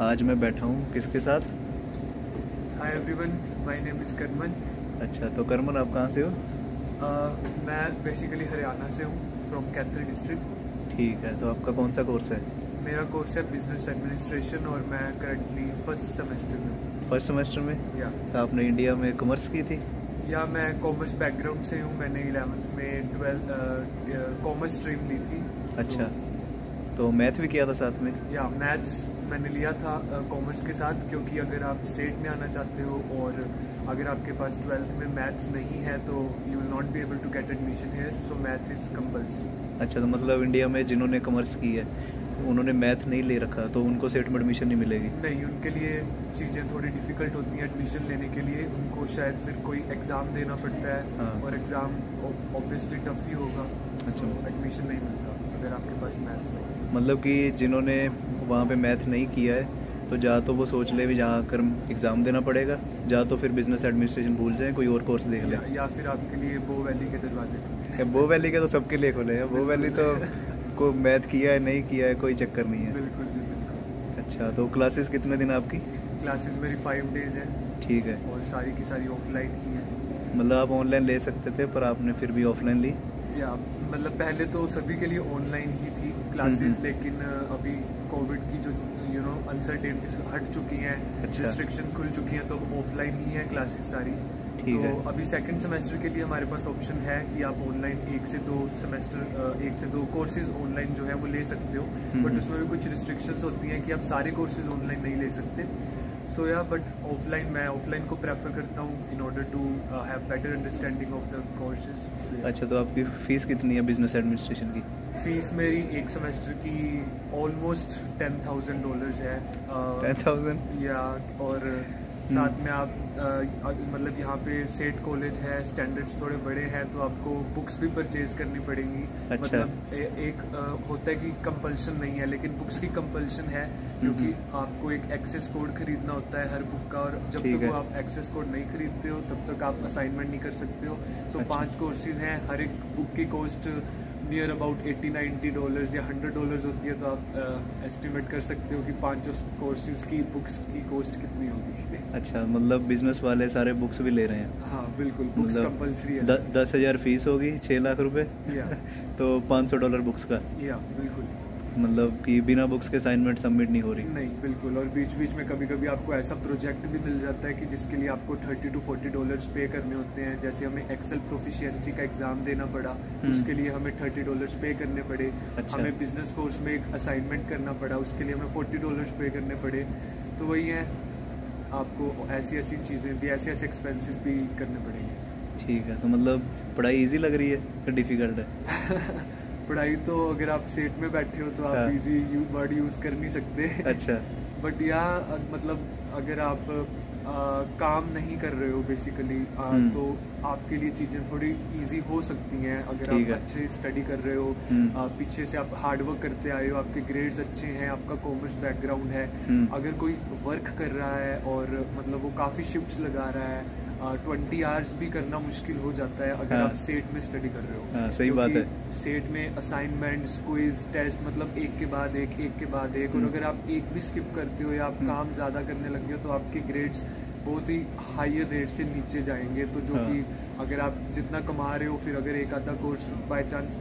आज मैं बैठा हूँ किसके साथ? Hi everyone my name is Karman अच्छा तो करमन आप कहाँ से हो? Uh, मैं बेसिकली हरियाणा से हूँ फ्रॉम कैथल डिस्ट्रिक्ट ठीक है तो आपका कौन सा कोर्स है? मेरा कोर्स है बिज़नेस एडमिनिस्ट्रेशन और मैं करंटली फ़र्स्ट सेमेस्टर में फ़र्स्ट सेमेस्टर में? या तो आपने इंडिया में कॉमर्स की थी? या मैं कॉमर्स बैकग्राउंड से हूँ. मैंने इलेवेंथ में ट्वेल्थ कॉमर्स स्ट्रीम ली थी. अच्छा. तो मैथ भी किया था साथ में या मैथ्स मैंने लिया था कॉमर्स के साथ क्योंकि अगर आप स्टेट में आना चाहते हो और अगर आपके पास ट्वेल्थ में मैथ्स नहीं है तो you will not be able to get admission here so math is compulsory अच्छा तो मतलब इंडिया में जिन्होंने कॉमर्स की है उन्होंने मैथ नहीं ले रखा तो उनको सेट में एडमिशन नहीं मिलेगी नहीं उनके लिए चीज़ें थोड़ी डिफ़िकल्ट होती हैं एडमिशन लेने के लिए उनको शायद फिर कोई एग्ज़ाम देना पड़ता है हाँ। और एग्ज़ाम ऑब्वियसली टफ ही होगा अच्छा। एडमिशन नहीं मिलता अगर आपके पास मैथ्स नहीं मतलब कि जिन्होंने वहाँ पे मैथ नहीं किया है तो जा तो वो सोच ले भी जहाँ कर एग्ज़ाम देना पड़ेगा जा तो फिर बिज़नेस एडमिनिस्ट्रेशन भूल जाए कोई और कोर्स देख या, ले। या फिर आपके लिए बो वैली के दरवाजे बो वैली के तो सबके लिए खुले हैं बो वैली तो को मैथ किया है नहीं किया है कोई चक्कर नहीं है। बिल्कुल जी बिल्कुल। अच्छा तो क्लासेस कितने दिन आपकी? क्लासेस मेरी फाइव डेज़ है। ठीक है। और सारी की सारी ऑफलाइन ही है। मतलब आप ऑनलाइन ले सकते थे पर आपने फिर भी ऑफलाइन ली? या मतलब पहले तो सभी के लिए ऑनलाइन ही थी क्लासेस। लेकिन अभी कोविड की जो यू नो अनसर्टेनिटीज हट चुकी हैं अच्छा। रिस्ट्रिक्शंस खुल चुकी हैं तो ऑफलाइन ही है क्लासेस सारी तो अभी सेकंड सेमेस्टर के लिए हमारे पास ऑप्शन है कि आप ऑनलाइन एक से दो सेमेस्टर एक से दो कोर्सेज ऑनलाइन जो है वो ले सकते हो। बट उसमें भी कुछ रिस्ट्रिक्शंस होती हैं कि आप सारे कोर्सेज ऑनलाइन नहीं ले सकते सो या बट ऑफलाइन मैं ऑफलाइन को प्रेफर करता हूँ in order to have better understanding of the courses अच्छा तो आपकी फ़ीस कितनी है बिज़नेस एडमिनिस्ट्रेशन की? फ़ीस मेरी एक सेमेस्टर की ऑलमोस्ट टेन थाउज़ेंड डॉलर्स है टेन uh, थाउज़ेंड या और साथ में आप मतलब यहाँ पे सेट कॉलेज है स्टैंडर्ड्स थोड़े बड़े हैं तो आपको बुक्स भी परचेज करनी पड़ेंगी अच्छा। मतलब ए, एक अ, होता है कि कंपल्शन नहीं है लेकिन बुक्स की कंपल्शन है क्योंकि आपको एक एक्सेस कोड खरीदना होता है हर बुक का और जब तक। वो आप एक्सेस कोड नहीं खरीदते हो तब तक आप असाइनमेंट नहीं कर सकते हो सो अच्छा। पाँच कोर्सेज हैं हर एक बुक की कॉस्ट नियर अबाउट 80 90 डॉलर्स या 100 डॉलर्स होती है तो आप एस्टिमेट कर सकते हो कि पाँचों कोर्सेज की बुक्स की कॉस्ट कितनी होगी अच्छा मतलब बिज़नेस वाले सारे बुक्स भी ले रहे हैं? हाँ बिल्कुल बुक्स मतलब कंपलसरी है। द, दस हज़ार फ़ीस होगी छः लाख रुपए? तो पाँच सौ डॉलर बुक्स का? या बिल्कुल। मतलब कि बिना बुक्स के असाइनमेंट सबमिट नहीं हो रही? नहीं बिल्कुल और बीच बीच में कभी कभी आपको ऐसा प्रोजेक्ट भी मिल जाता है कि जिसके लिए आपको 30 टू 40 डॉलर्स पे करने होते हैं। जैसे हमें एक्सेल प्रोफिशिएंसी का एग्ज़ाम देना पड़ा उसके लिए हमें 30 डॉलर्स पे करने पड़े। अच्छा। हमें बिज़नेस कोर्स में एक असाइनमेंट करना पड़ा उसके लिए हमें 40 डॉलर्स पे करने पड़े। तो वही है आपको ऐसी ऐसी चीज़ें भी ऐसे ऐसे एक्सपेंसेस भी करने पड़ेंगे। ठीक है तो मतलब पढ़ाई इजी लग रही है? या डिफ़िकल्ट है। पढ़ाई तो अगर आप सेट में बैठे हो तो हाँ। आप इजी यू वर्ड यूज़ कर नहीं सकते। अच्छा। बट या मतलब अगर आप काम नहीं कर रहे हो बेसिकली हम्म। तो आपके लिए चीज़ें थोड़ी इजी हो सकती हैं अगर आप है। अच्छे स्टडी कर रहे हो हम्म। पीछे से आप हार्ड वर्क करते आए हो आपके ग्रेड्स अच्छे हैं आपका कॉमर्स बैकग्राउंड है हम्म। अगर कोई वर्क कर रहा है और मतलब वो काफ़ी शिफ्ट लगा रहा है ट्वेंटी आवर्स भी करना मुश्किल हो जाता है अगर हाँ। आप सेट में स्टडी कर रहे हो हाँ, सही बात है। सेट में असाइनमेंट्स क्विज टेस्ट मतलब एक के बाद एक एक के बाद एक और हम्म। अगर आप एक भी स्किप करते हो या आप काम ज़्यादा करने लगे हो तो आपके ग्रेड्स बहुत ही हायर रेट से नीचे जाएँगे तो जो हाँ। कि अगर आप जितना कमा रहे हो फिर अगर एक आधा कोर्स बाय चांस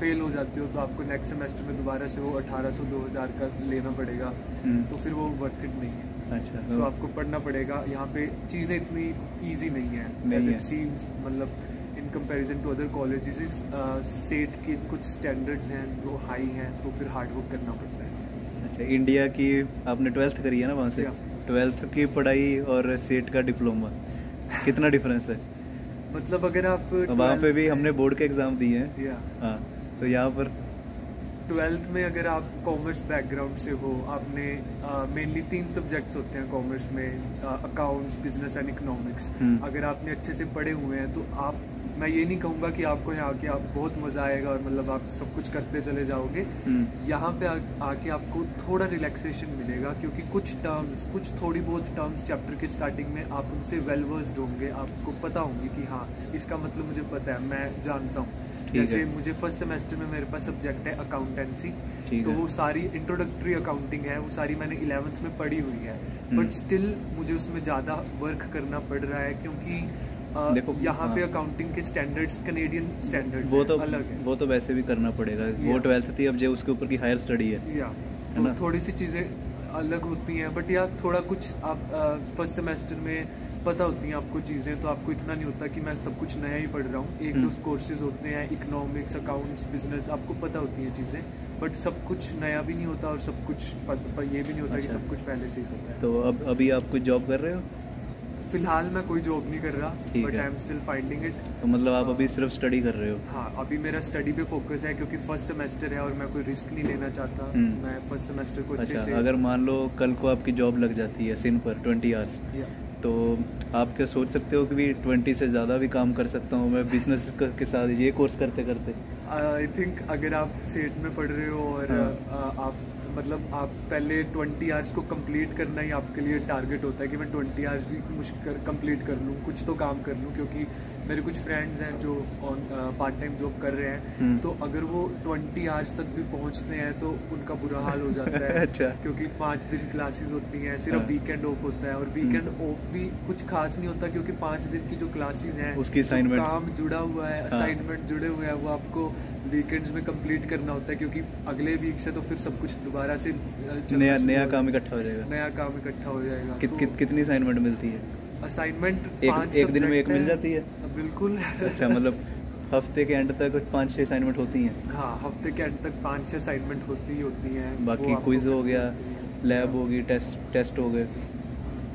फेल हो जाते हो तो आपको नेक्स्ट सेमेस्टर में दोबारा से वो 1800 2000 का लेना पड़ेगा हम्म। तो फिर वो वर्थ इट नहीं है अच्छा तो आपको पढ़ना पड़ेगा। यहाँ पे चीज़ें इतनी इजी नहीं है। नहीं सीम्स मतलब in comparison to other colleges set के कुछ स्टैंडर्ड्स हैं जो हाई हैं तो फिर हार्ड वर्क करना पड़ता है। अच्छा इंडिया की आपने ट्वेल्थ करी है ना वहाँ से? ट्वेल्थ की पढ़ाई और सेट का डिप्लोमा कितना डिफरेंस है? मतलब अगर आप वहाँ पे भी हमने बोर्ड के एग्ज़ाम दिए हैं। हाँ तो यहाँ पर ट्वेल्थ में अगर आप कॉमर्स बैकग्राउंड से हो आपने मेनली तीन सब्जेक्ट्स होते हैं कॉमर्स में अकाउंट्स बिज़नेस एंड इकोनॉमिक्स। अगर आपने अच्छे से पढ़े हुए हैं तो आप मैं ये नहीं कहूँगा कि आपको यहाँ आके आप बहुत मज़ा आएगा और मतलब आप सब कुछ करते चले जाओगे हम्म। यहाँ पे आ, आके आपको थोड़ा रिलैक्सेशन मिलेगा क्योंकि कुछ टर्म्स कुछ थोड़ी बहुत टर्म्स चैप्टर के स्टार्टिंग में आप उनसे वेल वर्स्ड होंगे आपको पता होंगे कि हाँ इसका मतलब मुझे पता है मैं जानता हूँ जैसे मुझे फ़र्स्ट सेमेस्टर में मेरे पास सब्जेक्ट है अकाउंटेंसी तो है। वो सारी इंट्रोडक्टरी अकाउंटिंग है वो सारी मैंने इलेवेंथ में पढ़ी हुई है हम्म। बट स्टिल मुझे उसमें ज़्यादा वर्क करना पड़ रहा है क्योंकि देखो, यहाँ पे हाँ। अकाउंटिंग के स्टैंडर्ड्स कनेडियन स्टैंडर्ड वो तो अलग है वो तो वैसे भी करना पड़ेगा वो ट्वेल्थ थी अब जो उसके ऊपर की हायर स्टडी है या तो थोड़ी सी चीज़ें अलग होती हैं बट या थोड़ा कुछ आप फ़र्स्ट सेमेस्टर में पता होती हैं आपको चीज़ें तो आपको इतना नहीं होता कि मैं सब कुछ नया ही पढ़ रहा हूँ। एक हम्म। दो कोर्सेज होते हैं इकोनॉमिक्स अकाउंट्स बिज़नेस आपको पता होती हैं चीज़ें बट सब कुछ नया भी नहीं होता और सब कुछ प- ये भी नहीं होता कि अच्छा। सब कुछ पहले से ही होता है। तो अब अभी आप कुछ जॉब कर रहे हो? फ़िलहाल मैं कोई जॉब नहीं कर रहा but I am still finding it तो मतलब आप अभी सिर्फ़ स्टडी कर रहे हो? हाँ अभी मेरा स्टडी पे फोकस है क्योंकि फ़र्स्ट सेमेस्टर है और मैं कोई रिस्क नहीं लेना चाहता। हम्म। मैं फ़र्स्ट सेमेस्टर को अच्छे अच्छा से अगर मान लो कल को आपकी जॉब लग जाती है सिन पर ट्वेंटी आवर्स तो आप क्या सोच सकते हो कि भी ट्वेंटी से ज़्यादा भी काम कर सकता हूँ मैं बिज़नेस के साथ ये कोर्स करते करते आई थिंक अगर आप सेट में पढ़ रहे हो और हाँ। आ, आप मतलब आप पहले 20 आवर्स को कंप्लीट करना ही आपके लिए टारगेट होता है कि मैं 20 आवर्स ही मुश्किल कंप्लीट कर लूँ कुछ तो काम कर लूँ क्योंकि मेरे कुछ फ्रेंड्स हैं जो ऑन पार्ट टाइम जॉब कर रहे हैं हम्म। तो अगर वो 20 आवर्स तक भी पहुँचते हैं तो उनका बुरा हाल हो जाता है अच्छा। क्योंकि पाँच दिन क्लासेस होती हैं सिर्फ़ हाँ। वीकेंड ऑफ़ होता है और वीकेंड ऑफ़ भी कुछ खास नहीं होता क्योंकि पाँच दिन की जो क्लासेस हैं उसकी assignment- काम जुड़ा हुआ है हाँ। असाइनमेंट जुड़े हुए हैं वो आपको वीकेंड्स में कंप्लीट करना होता है क्योंकि अगले वीक से तो फिर सब कुछ दोबारा से नया नया काम इकट्ठा हो जाएगा। नया काम इकट्ठा हो जाएगा कित, तो कित, कितनी असाइनमेंट मिलती है? असाइनमेंट एक एक दिन में एक मिल जाती है? बिल्कुल। अच्छा मतलब हफ़्ते के एंड तक पाँच छः असाइनमेंट होती हैं? हाँ हफ़्ते के एंड तक पाँच छह असाइनमेंट होती ही होती हैं। बाकी क्विज हो गया लैब होगी टेस्ट टेस्ट हो गए।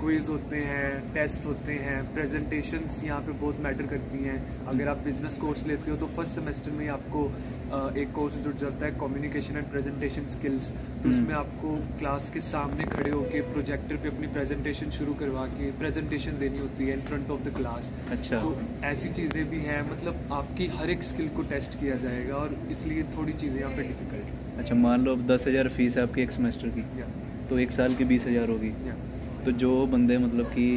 क्विज होते हैं टेस्ट होते हैं प्रेजेंटेशंस यहाँ पे बहुत मैटर करती हैं। अगर आप बिज़नेस कोर्स लेते हो तो फ़र्स्ट सेमेस्टर में आपको एक कोर्स जुड़ जाता है कम्युनिकेशन एंड प्रेजेंटेशन स्किल्स तो उसमें हम्म। आपको क्लास के सामने खड़े होके प्रोजेक्टर पे अपनी प्रेजेंटेशन शुरू करवा के प्रेजेंटेशन देनी होती है in front of the class अच्छा। तो ऐसी चीज़ें भी हैं मतलब आपकी हर एक स्किल को टेस्ट किया जाएगा और इसलिए थोड़ी चीज़ें यहाँ पे डिफ़िकल्ट अच्छा मान लो अब दस हज़ार फ़ीस है आपकी एक सेमेस्टर की। तो एक साल की बीस हज़ार होगी। तो जो बंदे मतलब कि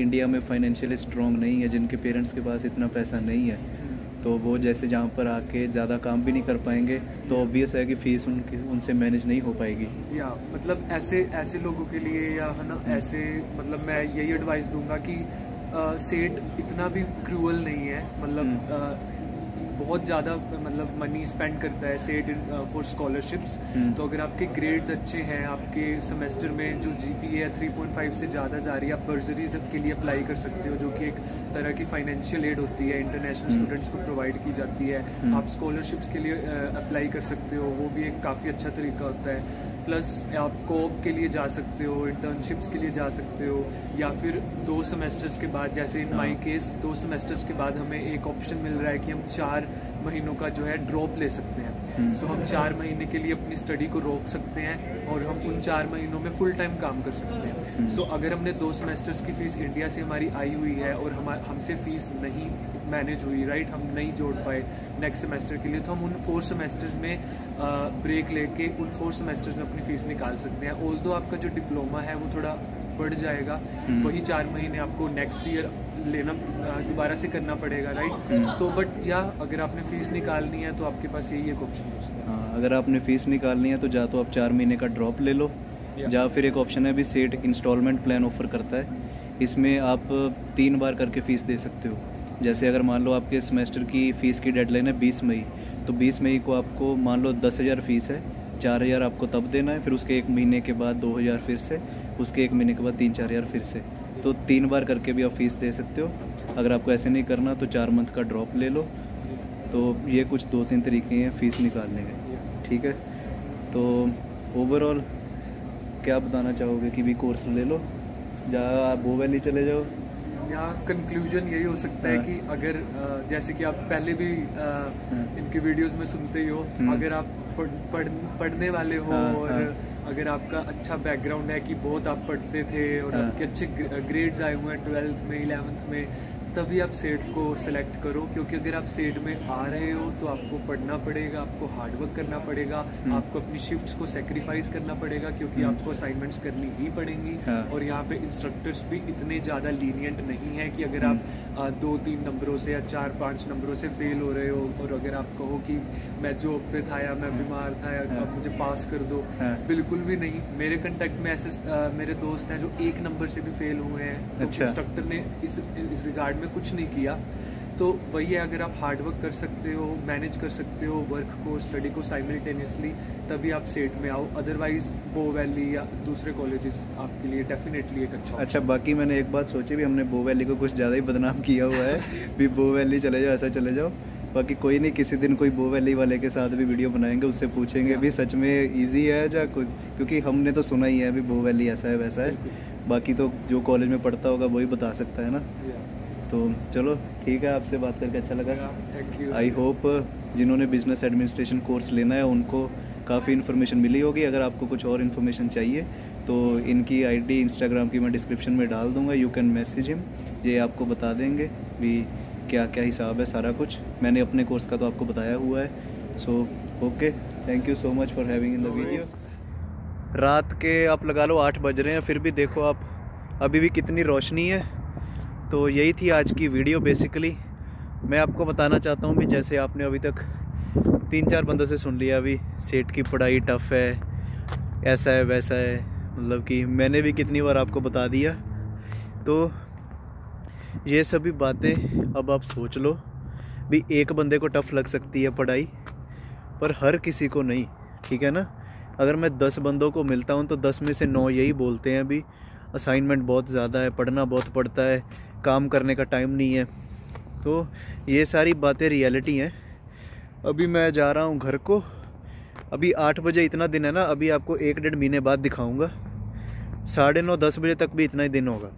इंडिया में फाइनेंशियली स्ट्रॉन्ग नहीं है जिनके पेरेंट्स के पास इतना पैसा नहीं है तो वो जैसे जहाँ पर आके ज़्यादा काम भी नहीं कर पाएँगे तो ऑब्वियस है कि फ़ीस उनकी उनसे मैनेज नहीं हो पाएगी या मतलब ऐसे ऐसे लोगों के लिए या है ना ऐसे मतलब मैं यही एडवाइस दूँगा कि सेठ इतना भी क्रूअल नहीं है मतलब हम्म। बहुत ज़्यादा मतलब मनी स्पेंड करता है सेट फॉर स्कॉलरशिप्स हम्म। तो अगर आपके ग्रेड्स अच्छे हैं आपके सेमेस्टर में जो जी पी है थ्री पॉइंट फाइव से ज़्यादा जा रही है आप बर्जरीज के लिए अप्लाई कर सकते हो जो कि एक तरह की फाइनेंशियल एड होती है इंटरनेशनल हम्म। स्टूडेंट्स को प्रोवाइड की जाती है हम्म। आप स्कॉलरशिप्स के लिए अप्लाई कर सकते हो वो भी एक काफ़ी अच्छा तरीका होता है प्लस आप कोप के लिए जा सकते हो इंटर्नशिप्स के लिए जा सकते हो या फिर दो सेमेस्टर्स के बाद जैसे इन माई। केस दो सेमेस्टर्स के बाद हमें एक ऑप्शन मिल रहा है कि हम चार महीनों का जो है ड्रॉप ले सकते हैं हम्म। सो हम चार महीने के लिए अपनी स्टडी को रोक सकते हैं और हम उन चार महीनों में फुल टाइम काम कर सकते हैं हम्म। सो अगर हमने दो सेमेस्टर्स की फ़ीस इंडिया से हमारी आई हुई है और हम हमसे फ़ीस नहीं मैनेज हुई राइट हम नहीं जोड़ पाए नेक्स्ट सेमेस्टर के लिए तो हम उन फोर सेमेस्टर्स में ब्रेक लेके उन फोर सेमेस्टर्स में अपनी फ़ीस निकाल सकते हैं ऑल आपका जो डिप्लोमा है वो थोड़ा बढ़ जाएगा हम्म। वही चार महीने आपको नेक्स्ट ईयर लेना दोबारा से करना पड़ेगा राइट हम्म। तो बट या अगर आपने फ़ीस निकालनी है तो आपके पास यही एक ऑप्शन हो है हाँ अगर आपने फ़ीस निकालनी है तो जा तो आप चार महीने का ड्रॉप ले लो या। या फिर एक ऑप्शन है अभी सेट इंस्टॉलमेंट प्लान ऑफ़र करता है इसमें आप तीन बार करके फ़ीस दे सकते हो जैसे अगर मान लो आपके सेमेस्टर की फ़ीस की डेडलाइन है बीस मई तो बीस मई को आपको मान लो दस हज़ार फ़ीस है चार हज़ार आपको तब देना है फिर उसके एक महीने के बाद दो हज़ार फिर से उसके एक महीने के बाद तीन चार हज़ार फिर से तो तीन बार करके भी आप फ़ीस दे सकते हो अगर आपको ऐसे नहीं करना तो चार मंथ का ड्रॉप ले लो तो ये कुछ दो तीन तरीके हैं फ़ीस निकालने के ठीक है तो ओवरऑल क्या बताना चाहोगे कि भी कोर्स ले लो या आप वो वैली चले जाओ या कंक्लूजन यही हो सकता है हाँ। कि अगर जैसे कि आप पहले भी हाँ। इनके वीडियोस में सुनते ही हो हम्म। अगर आप पढ़, पढ़, पढ़ने वाले हो हाँ, और। अगर आपका अच्छा बैकग्राउंड है कि बहुत आप पढ़ते थे और हाँ। आपके अच्छे ग्रेड्स आए हुए हैं ट्वेल्थ में इलेवेंथ में तभी आप सेट को सिलेक्ट करो क्योंकि अगर आप सेट में आ रहे हो तो आपको पढ़ना पड़ेगा आपको हार्डवर्क करना पड़ेगा हम्म। आपको अपनी शिफ्ट्स को सेक्रीफाइस करना पड़ेगा क्योंकि हम्म। आपको असाइनमेंट्स करनी ही पड़ेंगी हाँ। और यहाँ पे इंस्ट्रक्टर्स भी इतने ज़्यादा लीनियंट नहीं है कि अगर हम्म। आप दो तीन नंबरों से या चार पाँच नंबरों से फेल हो रहे हो और अगर आप कहो कि मैं जॉब पे था या मैं बीमार था या हाँ। आप मुझे पास कर दो हाँ। बिल्कुल भी नहीं मेरे कंटेक्ट में ऐसे मेरे दोस्त हैं जो एक नंबर से भी फेल हुए हैं तो अच्छा। इंस्ट्रक्टर ने इस इस रिगार्ड में कुछ नहीं किया। तो वही है अगर आप हार्ड वर्क कर सकते हो मैनेज कर सकते हो वर्क को स्टडी को साइमल्टेनियसली तभी आप सेट में आओ। अदरवाइज़ बो वैली या दूसरे कॉलेजेस आपके लिए डेफिनेटली एक अच्छा अच्छा बाकी मैंने एक बात सोची भी हमने बो वैली को कुछ ज़्यादा ही बदनाम किया हुआ है। भी बो वैली चले जाओ ऐसा चले जाओ। बाकी कोई नहीं किसी दिन कोई बो वैली वाले के साथ भी वीडियो बनाएँगे उससे पूछेंगे भी सच में इजी है या कुछ? क्योंकि हमने तो सुना ही है अभी बो वैली ऐसा है वैसा है। बाकी तो जो कॉलेज में पढ़ता होगा वही बता सकता है ना। तो चलो ठीक है आपसे बात करके अच्छा लगा। थैंक यू आई होप जिन्होंने बिज़नेस एडमिनिस्ट्रेशन कोर्स लेना है उनको काफ़ी इन्फॉर्मेशन मिली होगी। अगर आपको कुछ और इन्फॉर्मेशन चाहिए तो इनकी आईडी इंस्टाग्राम की मैं डिस्क्रिप्शन में डाल दूँगा। यू कैन मैसेज हिम ये आपको बता देंगे भी क्या क्या हिसाब है सारा कुछ। मैंने अपने कोर्स का तो आपको बताया हुआ है। So okay thank you so much for having in the video रात के आप लगा लो आठ बज रहे हैं फिर भी देखो आप अभी भी कितनी रोशनी है। तो यही थी आज की वीडियो बेसिकली मैं आपको बताना चाहता हूँ भी जैसे आपने अभी तक तीन चार बंदों से सुन लिया, अभी सेठ की पढ़ाई टफ़ है, ऐसा है, वैसा है मतलब कि मैंने भी कितनी बार आपको बता दिया। तो ये सभी बातें अब आप सोच लो, भी एक बंदे को टफ़ लग सकती है पढ़ाई, पर हर किसी को नहीं, ठीक है ना? अगर मैं दस बंदों को मिलता हूँ तो दस में से नौ यही बोलते हैं भी असाइनमेंट बहुत ज़्यादा है, पढ़ना बहुत पड़ता है काम करने का टाइम नहीं है। तो ये सारी बातें रियलिटी हैं। अभी मैं जा रहा हूँ घर को। अभी आठ बजे इतना दिन है ना, अभी आपको एक डेढ़ महीने बाद दिखाऊँगा। साढ़े नौ, दस बजे तक भी इतना ही दिन होगा।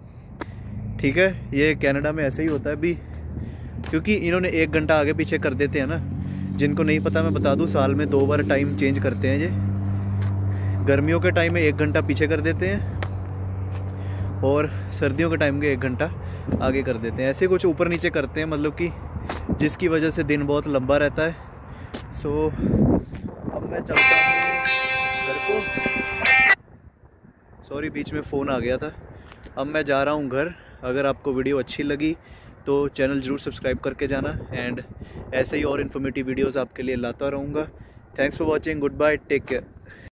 ठीक है? ये कनाडा में ऐसे ही होता है अभी। क्योंकि इन्होंने एक घंटा आगे पीछे कर देते हैं ना। जिनको नहीं पता, मैं बता दूँ, साल में दो बार टाइम चेंज करते हैं ये। गर्मियों के टाइम में एक घंटा पीछे कर देते हैं। और सर्दियों के टाइम के एक घंटा। आगे कर देते हैं। ऐसे कुछ ऊपर नीचे करते हैं मतलब कि जिसकी वजह से दिन बहुत लंबा रहता है। सो अब मैं चलता हूँ घर को। सॉरी बीच में फ़ोन आ गया था। अब मैं जा रहा हूँ घर। अगर आपको वीडियो अच्छी लगी तो चैनल ज़रूर सब्सक्राइब करके जाना। एंड ऐसे ही और इन्फॉर्मेटिव वीडियोस आपके लिए लाता रहूँगा। Thanks for watching goodbye take care